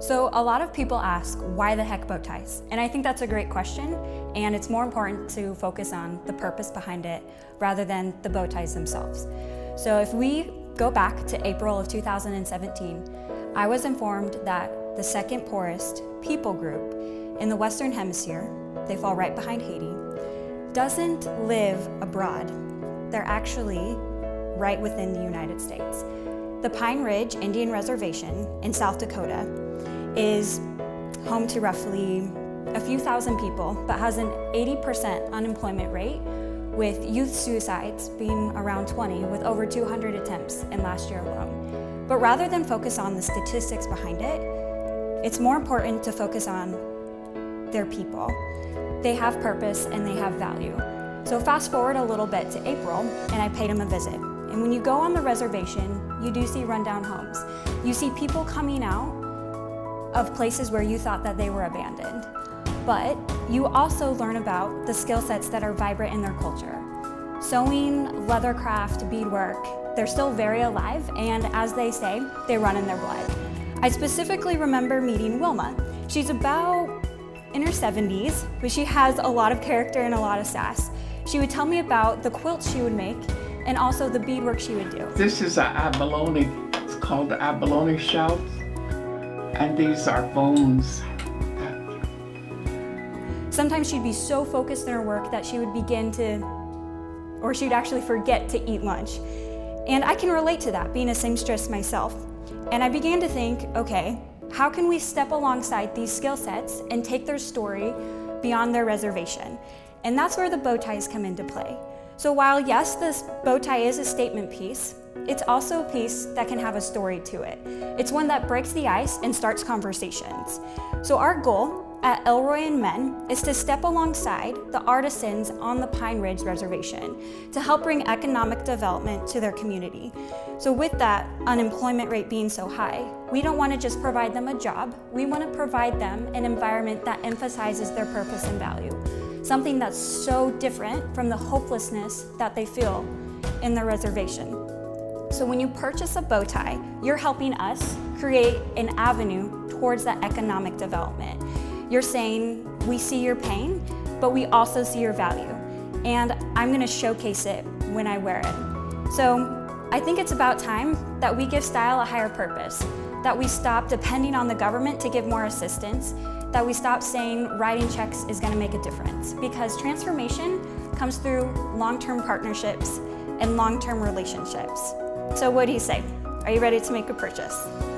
So a lot of people ask, why the heck bow ties? And I think that's a great question, and it's more important to focus on the purpose behind it rather than the bow ties themselves. So if we go back to April of 2017, I was informed that the second poorest people group in the Western Hemisphere, they fall right behind Haiti, doesn't live abroad. They're actually right within the United States. The Pine Ridge Indian Reservation in South Dakota is home to roughly a few thousand people, but has an 80% unemployment rate, with youth suicides being around 20, with over 200 attempts in last year alone. But rather than focus on the statistics behind it, it's more important to focus on their people. They have purpose and they have value. So fast forward a little bit to April, and I paid him a visit. And when you go on the reservation, you do see rundown homes. You see people coming out of places where you thought that they were abandoned. But you also learn about the skill sets that are vibrant in their culture. Sewing, leathercraft, beadwork, they're still very alive, and as they say, they run in their blood. I specifically remember meeting Wilma. She's about in her 70s, but she has a lot of character and a lot of sass. She would tell me about the quilts she would make and also the beadwork she would do. This is an abalone, it's called the abalone shell. And these are bones. Sometimes she'd be so focused in her work that she would begin to, or she'd actually forget to eat lunch. And I can relate to that, being a seamstress myself. And I began to think, okay, how can we step alongside these skill sets and take their story beyond their reservation? And that's where the bow ties come into play. So while yes, this bow tie is a statement piece, it's also a piece that can have a story to it. It's one that breaks the ice and starts conversations. So our goal at Elroi and Men is to step alongside the artisans on the Pine Ridge Reservation to help bring economic development to their community. So with that unemployment rate being so high, we don't want to just provide them a job, we want to provide them an environment that emphasizes their purpose and value. Something that's so different from the hopelessness that they feel in the reservation. So when you purchase a bow tie, you're helping us create an avenue towards that economic development. You're saying, we see your pain, but we also see your value. And I'm gonna showcase it when I wear it. So I think it's about time that we give style a higher purpose, that we stop depending on the government to give more assistance, that we stop saying writing checks is gonna make a difference because transformation comes through long-term partnerships and long-term relationships. So what do you say? Are you ready to make a purchase?